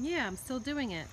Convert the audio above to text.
Yeah, I'm still doing it.